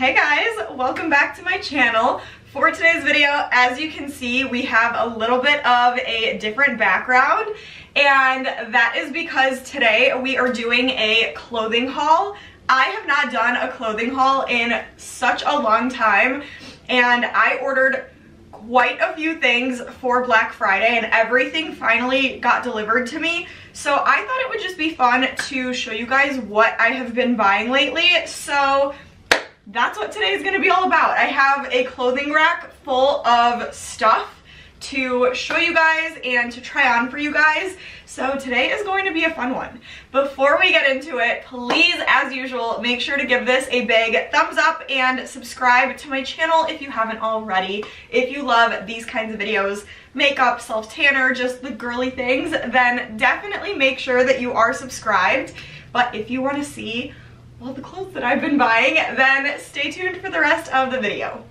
Hey guys, welcome back to my channel. For today's video, as you can see, we have a little bit of a different background and that is because today we are doing a clothing haul. I have not done a clothing haul in such a long time and I ordered quite a few things for Black Friday and everything finally got delivered to me. So I thought it would just be fun to show you guys what I have been buying lately. So that's what today is going to be all about. I have a clothing rack full of stuff to show you guys and to try on for you guys. So today is going to be a fun one. Before we get into it, please, as usual, make sure to give this a big thumbs up and subscribe to my channel if you haven't already. If you love these kinds of videos, makeup, self-tanner, just the girly things, then definitely make sure that you are subscribed. But if you want to see all the clothes that I've been buying, then stay tuned for the rest of the video.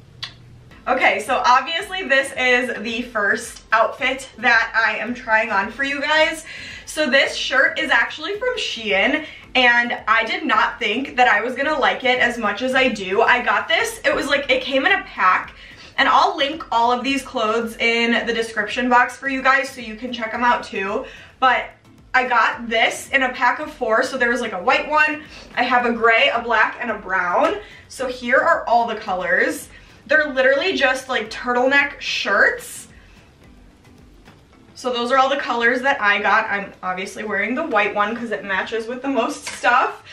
Okay, so obviously this is the first outfit that I am trying on for you guys. So this shirt is actually from Shein and I did not think that I was gonna like it as much as I do. I got this, it was like, it came in a pack and I'll link all of these clothes in the description box for you guys so you can check them out too. But I got this in a pack of four. So there was like a white one. I have a gray, a black, and a brown. So here are all the colors. They're literally just like turtleneck shirts. So those are all the colors that I got. I'm obviously wearing the white one because it matches with the most stuff.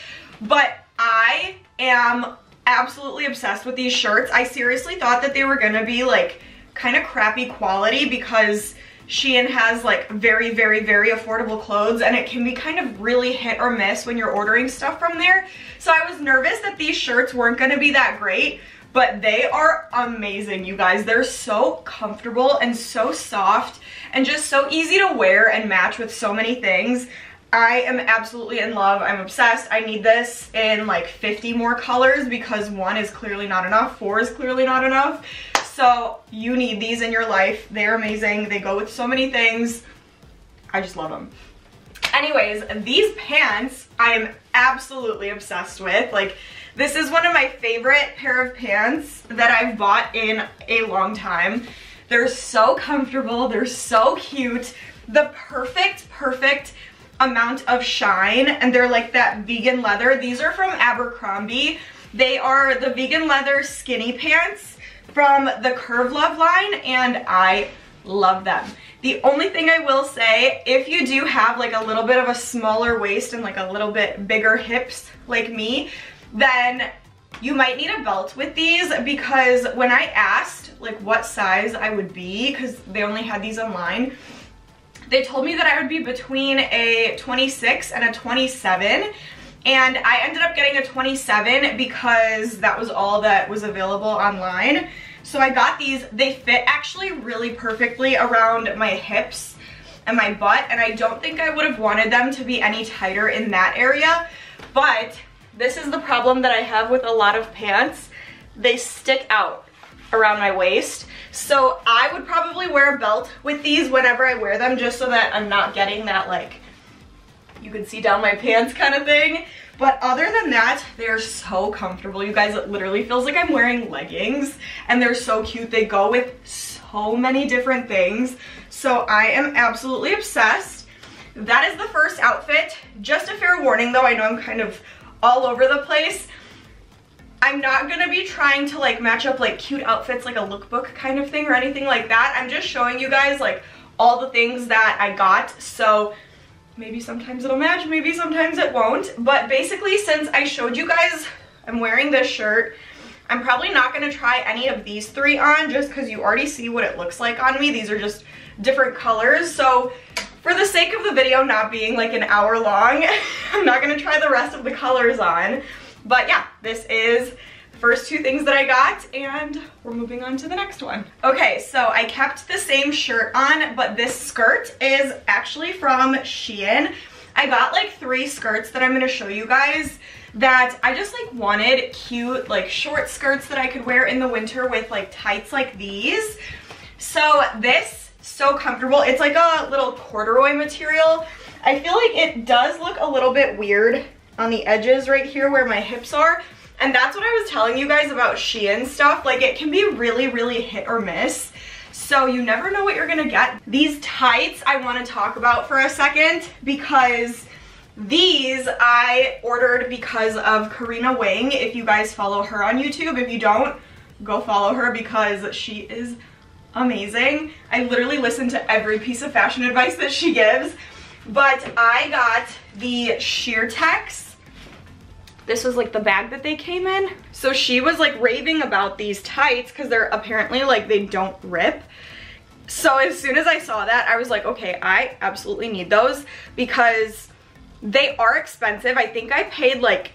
But I am absolutely obsessed with these shirts. I seriously thought that they were gonna be like kind of crappy quality because Shein has like very, very, very affordable clothes and it can be kind of really hit or miss when you're ordering stuff from there. So I was nervous that these shirts weren't gonna be that great, but they are amazing, you guys. They're so comfortable and so soft and just so easy to wear and match with so many things. I am absolutely in love. I'm obsessed. I need this in like 50 more colors because one is clearly not enough. Four is clearly not enough. So you need these in your life. They're amazing. They go with so many things. I just love them. Anyways, these pants I am absolutely obsessed with. Like, this is one of my favorite pair of pants that I've bought in a long time. They're so comfortable. They're so cute. The perfect, perfect amount of shine. And they're like that vegan leather. These are from Abercrombie. They are the vegan leather skinny pants from the Curve Love line and I love them. The only thing I will say, if you do have like a little bit of a smaller waist and like a little bit bigger hips like me, then you might need a belt with these because when I asked like what size I would be, because they only had these online, they told me that I would be between a 26 and a 27 and I ended up getting a 27 because that was all that was available online. So I got these, they fit actually really perfectly around my hips and my butt and I don't think I would have wanted them to be any tighter in that area, but this is the problem that I have with a lot of pants. They stick out around my waist. So I would probably wear a belt with these whenever I wear them just so that I'm not getting that like, you can see down my pants kind of thing. But other than that, they're so comfortable. You guys, it literally feels like I'm wearing leggings and they're so cute. They go with so many different things. So I am absolutely obsessed. That is the first outfit. Just a fair warning though, I know I'm kind of all over the place. I'm not gonna be trying to like match up like cute outfits like a lookbook kind of thing or anything like that. I'm just showing you guys like all the things that I got. So Maybe sometimes it'll match, maybe sometimes it won't. But basically, since I showed you guys I'm wearing this shirt, I'm probably not going to try any of these three on just because you already see what it looks like on me. These are just different colors. So for the sake of the video not being like an hour long, I'm not going to try the rest of the colors on. But yeah, this is first two things that I got and we're moving on to the next one. Okay, so I kept the same shirt on, but this skirt is actually from Shein. I got like three skirts that I'm gonna show you guys that I just like wanted cute like short skirts that I could wear in the winter with like tights like these. So this, so comfortable. It's like a little corduroy material. I feel like it does look a little bit weird on the edges right here where my hips are, And that's what I was telling you guys about Shein stuff. Like it can be really, really hit or miss. So you never know what you're gonna get. These tights I wanna talk about for a second because these I ordered because of Karina Wing. If you guys follow her on YouTube, if you don't, go follow her because she is amazing. I literally listen to every piece of fashion advice that she gives. But I got the Sheertex. This was like the bag that they came in. So she was like raving about these tights because they're apparently like they don't rip. So as soon as I saw that, I was like, okay, I absolutely need those because they are expensive. I think I paid like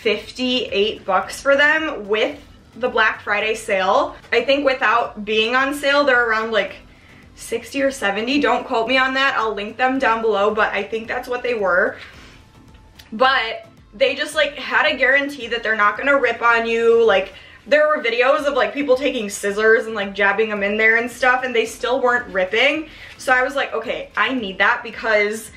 58 bucks for them with the Black Friday sale. I think without being on sale, they're around like 60 or 70. Don't quote me on that. I'll link them down below, but I think that's what they were. But they just like had a guarantee that they're not gonna rip on you. Like there were videos of like people taking scissors and like jabbing them in there and stuff and they still weren't ripping. So I was like, okay, I need that because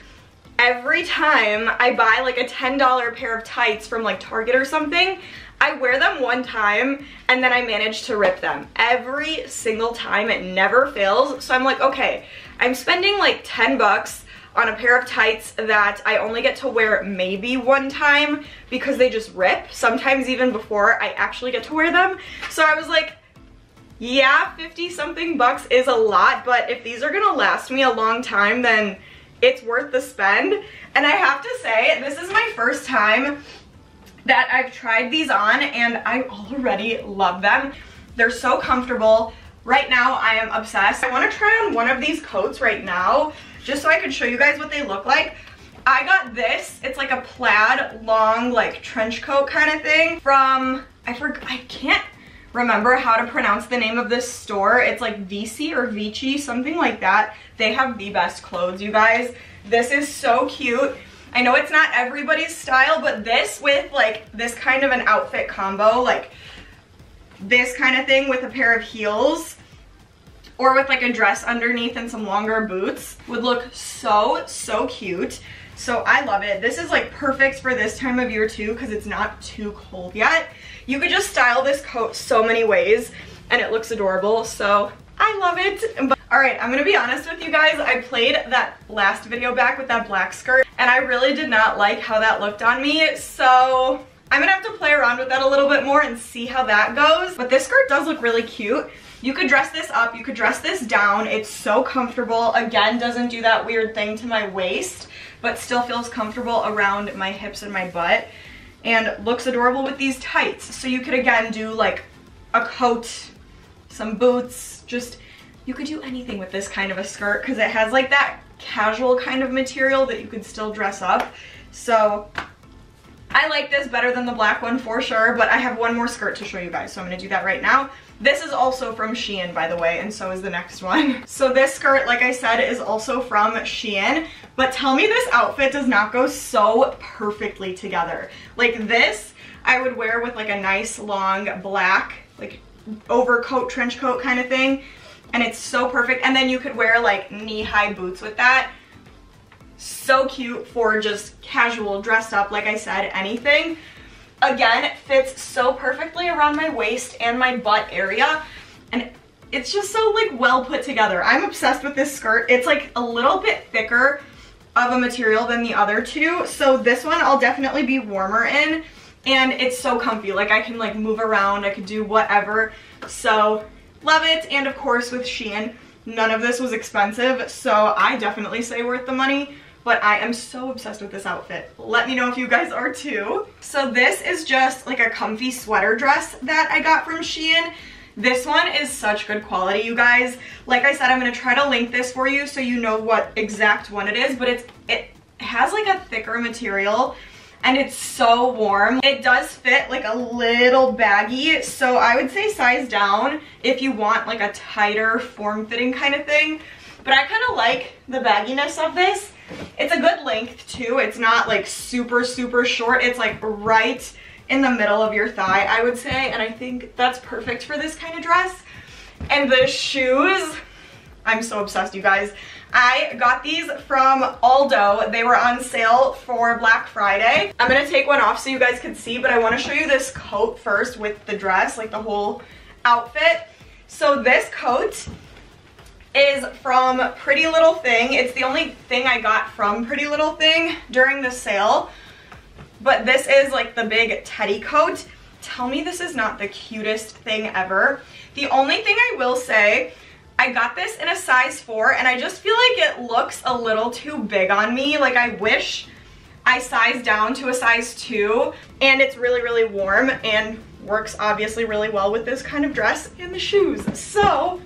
every time I buy like a $10 pair of tights from like Target or something, I wear them one time and then I manage to rip them. Every single time, it never fails. So I'm like, okay, I'm spending like 10 bucks on a pair of tights that I only get to wear maybe one time because they just rip, sometimes even before I actually get to wear them. So I was like, yeah, 50 something bucks is a lot, but if these are gonna last me a long time, then it's worth the spend. And I have to say, this is my first time that I've tried these on and I already love them. They're so comfortable. Right now, I am obsessed. I wanna try on one of these coats right now, just so I can show you guys what they look like. I got this, it's like a plaid long like trench coat kind of thing from, I forgot, I can't remember how to pronounce the name of this store. It's like Vici or Vici, something like that. They have the best clothes, you guys. This is so cute. I know it's not everybody's style, but this with like this kind of an outfit combo, like this kind of thing with a pair of heels or with like a dress underneath and some longer boots would look so, so cute. So I love it. This is like perfect for this time of year too because it's not too cold yet. You could just style this coat so many ways and it looks adorable. So I love it. But, all right, I'm gonna be honest with you guys. I played that last video back with that black skirt and I really did not like how that looked on me. So I'm gonna have to play around with that a little bit more and see how that goes. But this skirt does look really cute. You could dress this up, you could dress this down. It's so comfortable. Again, doesn't do that weird thing to my waist, but still feels comfortable around my hips and my butt and looks adorable with these tights. So you could again do like a coat, some boots, just, you could do anything with this kind of a skirt because it has like that casual kind of material that you could still dress up. So I like this better than the black one for sure, but I have one more skirt to show you guys, so I'm gonna do that right now. This is also from Shein, by the way, and so is the next one. So this skirt, like I said, is also from Shein, but tell me this outfit does not go so perfectly together. Like this, I would wear with like a nice long black, like overcoat, trench coat kind of thing, and it's so perfect. And then you could wear like knee-high boots with that. So cute for just casual, dressed up, like I said, anything. Again, it fits so perfectly around my waist and my butt area. And it's just so like well put together. I'm obsessed with this skirt. It's like a little bit thicker of a material than the other two. So this one I'll definitely be warmer in and it's so comfy. Like I can like move around, I could do whatever. So love it. And of course with Shein, none of this was expensive. So I definitely say worth the money but I am so obsessed with this outfit. Let me know if you guys are too. So this is just like a comfy sweater dress that I got from Shein. This one is such good quality, you guys. Like I said, I'm gonna try to link this for you so you know what exact one it is, but it's it has like a thicker material and it's so warm. It does fit like a little baggy, so I would say size down if you want like a tighter form-fitting kind of thing. But I kind of like the bagginess of this. It's a good length too. It's not like super, super short. It's like right in the middle of your thigh, I would say. And I think that's perfect for this kind of dress. And the shoes, I'm so obsessed, you guys. I got these from Aldo. They were on sale for Black Friday. I'm gonna take one off so you guys can see, but I wanna show you this coat first with the dress, like the whole outfit. So this coat is from Pretty Little Thing. It's the only thing I got from Pretty Little Thing during the sale. But this is like the big teddy coat. Tell me this is not the cutest thing ever. The only thing I will say, I got this in a size 4 and I just feel like it looks a little too big on me. Like I wish I sized down to a size 2 and it's really, really warm and works obviously really well with this kind of dress and the shoes. So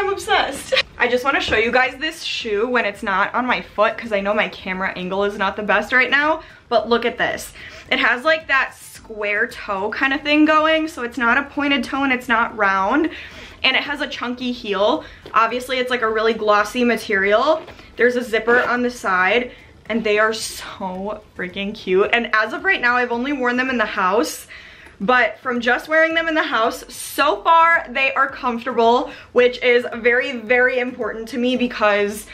I'm obsessed. I just want to show you guys this shoe when it's not on my foot because I know my camera angle is not the best right now, but look at this. It has like that square toe kind of thing going, so it's not a pointed toe and it's not round, and it has a chunky heel. Obviously, it's like a really glossy material. There's a zipper on the side, and they are so freaking cute. And as of right now, I've only worn them in the house, but from just wearing them in the house, so far they are comfortable, which is very, very important to me because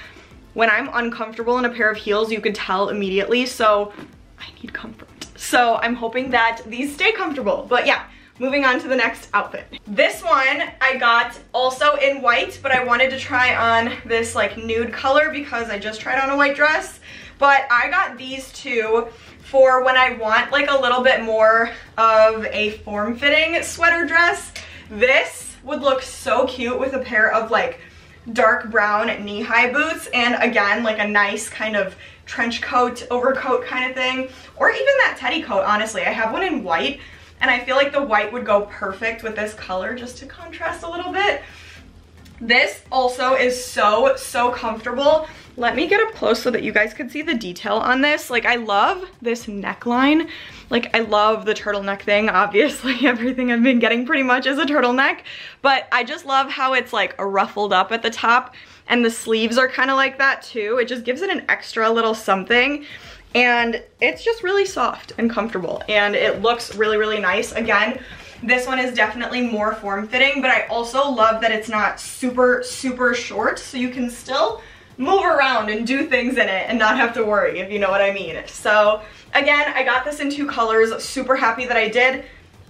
when I'm uncomfortable in a pair of heels, you can tell immediately, so I need comfort. So I'm hoping that these stay comfortable, but yeah, moving on to the next outfit. This one I got also in white, but I wanted to try on this like nude color because I just tried on a white dress. But I got these two for when I want like a little bit more of a form-fitting sweater dress. This would look so cute with a pair of like dark brown knee-high boots and again like a nice kind of trench coat, overcoat kind of thing, or even that teddy coat, honestly. I have one in white and I feel like the white would go perfect with this color just to contrast a little bit. This also is so, so comfortable. Let me get up close so that you guys can see the detail on this. Like I love this neckline. Like I love the turtleneck thing. Obviously everything I've been getting pretty much is a turtleneck, but I just love how it's like ruffled up at the top and the sleeves are kind of like that too. It just gives it an extra little something and it's just really soft and comfortable and it looks really, really nice. Again, this one is definitely more form-fitting, but I also love that it's not super, super short, so you can still move around and do things in it and not have to worry, if you know what I mean. So again, I got this in two colors, super happy that I did.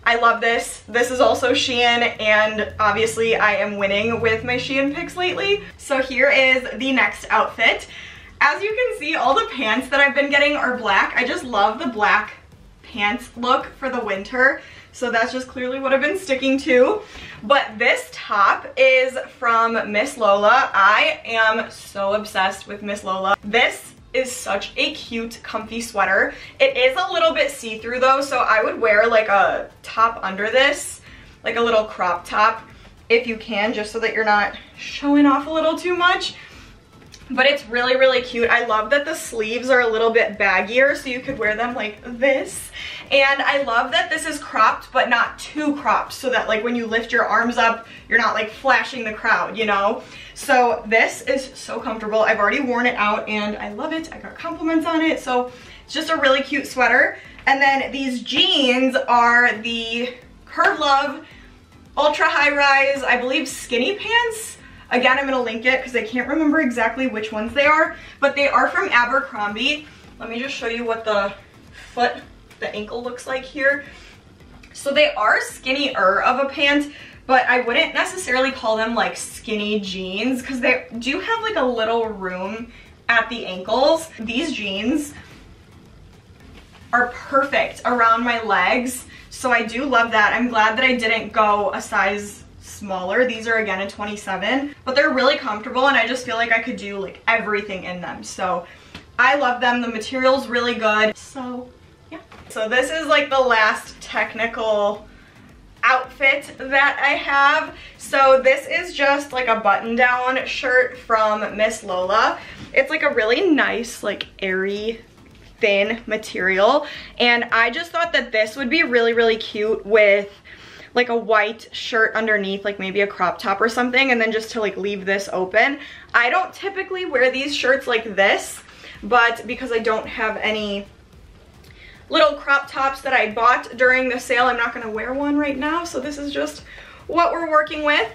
I love this. This is also Shein and obviously I am winning with my Shein picks lately. So here is the next outfit. As you can see, all the pants that I've been getting are black. I just love the black pants look for the winter. So that's just clearly what I've been sticking to. But this top is from Miss Lola. I am so obsessed with Miss Lola. This is such a cute, comfy sweater. It is a little bit see-through though, so I would wear like a top under this, like a little crop top if you can, just so that you're not showing off a little too much but it's really, really cute. I love that the sleeves are a little bit baggier so you could wear them like this. And I love that this is cropped, but not too cropped so that like when you lift your arms up, you're not like flashing the crowd, you know? So this is so comfortable. I've already worn it out and I love it. I got compliments on it. So it's just a really cute sweater. And then these jeans are the Curve Love Ultra High Rise, I believe skinny pants Again, I'm gonna link it because I can't remember exactly which ones they are, but they are from Abercrombie. Let me just show you what the foot, the ankle looks like here. So they are skinnier of a pant, but I wouldn't necessarily call them like skinny jeans because they do have like a little room at the ankles. These jeans are perfect around my legs. So I do love that. I'm glad that I didn't go a size smaller. These are again a 27, but they're really comfortable and I just feel like I could do like everything in them. So I love them. The material's really good. So yeah. So this is like the last technical outfit that I have. So this is just like a button down shirt from Miss Lola. It's like a really nice like airy thin material and I just thought that this would be really really cute with like a white shirt underneath, like maybe a crop top or something, and then just to like leave this open. I don't typically wear these shirts like this, but because I don't have any little crop tops that I bought during the sale, I'm not gonna wear one right now, so this is just what we're working with.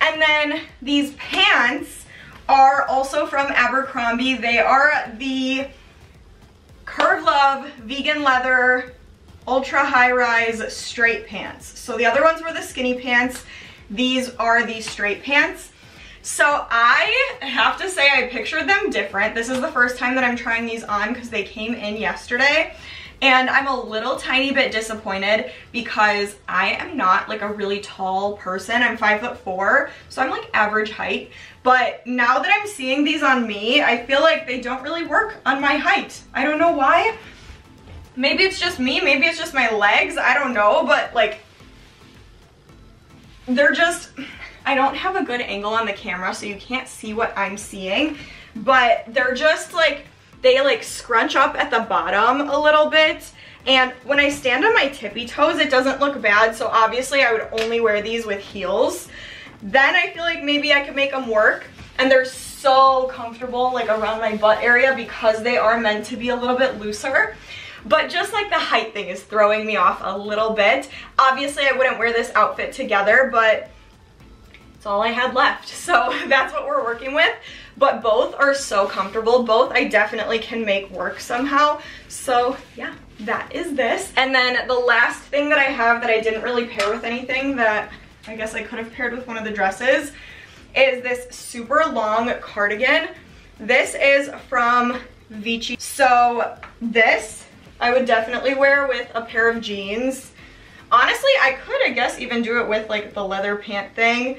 And then these pants are also from Abercrombie. They are the Curve Love Vegan Leather Ultra High Rise Straight Pants. So the other ones were the skinny pants. These are the straight pants. So I have to say I pictured them different. This is the first time that I'm trying these on because they came in yesterday. And I'm a little tiny bit disappointed because I am not like a really tall person. I'm five foot four, so I'm like average height. But now that I'm seeing these on me, I feel like they don't really work on my height. I don't know why. Maybe it's just me, maybe it's just my legs, I don't know, but like, they're just, I don't have a good angle on the camera so you can't see what I'm seeing, but they're just like, they like scrunch up at the bottom a little bit. And when I stand on my tippy toes, it doesn't look bad. So obviously I would only wear these with heels. Then I feel like maybe I could make them work. And they're so comfortable like around my butt area because they are meant to be a little bit looser. But just like the height thing is throwing me off a little bit. Obviously I wouldn't wear this outfit together, but it's all I had left. So that's what we're working with. But both are so comfortable. Both I definitely can make work somehow. So yeah, that is this. And then the last thing that I have that I didn't really pair with anything that I guess I could have paired with one of the dresses is this super long cardigan. This is from Vici. So this I would definitely wear with a pair of jeans. Honestly, I could, I guess, even do it with like the leather pant thing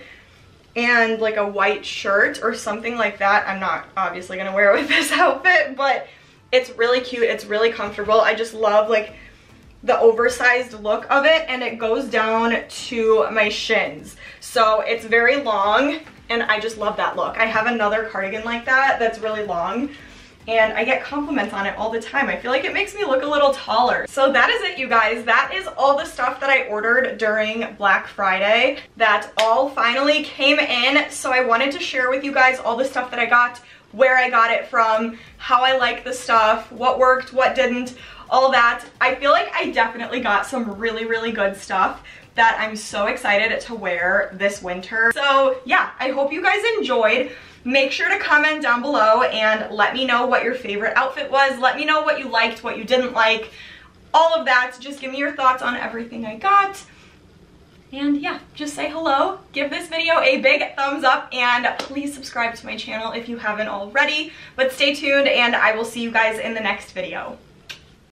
and like a white shirt or something like that. I'm not obviously gonna wear it with this outfit, but it's really cute. It's really comfortable. I just love like the oversized look of it and it goes down to my shins. So it's very long and I just love that look. I have another cardigan like that that's really long and I get compliments on it all the time. I feel like it makes me look a little taller. So that is it, you guys. That is all the stuff that I ordered during Black Friday. That all finally came in. So I wanted to share with you guys all the stuff that I got, where I got it from, how I like the stuff, what worked, what didn't, all that. I feel like I definitely got some really, really good stuff that I'm so excited to wear this winter. So yeah, I hope you guys enjoyed. Make sure to comment down below and let me know what your favorite outfit was. Let me know what you liked, what you didn't like, all of that. Just give me your thoughts on everything I got. And yeah, just say hello, give this video a big thumbs up, and please subscribe to my channel if you haven't already. But stay tuned, and I will see you guys in the next video.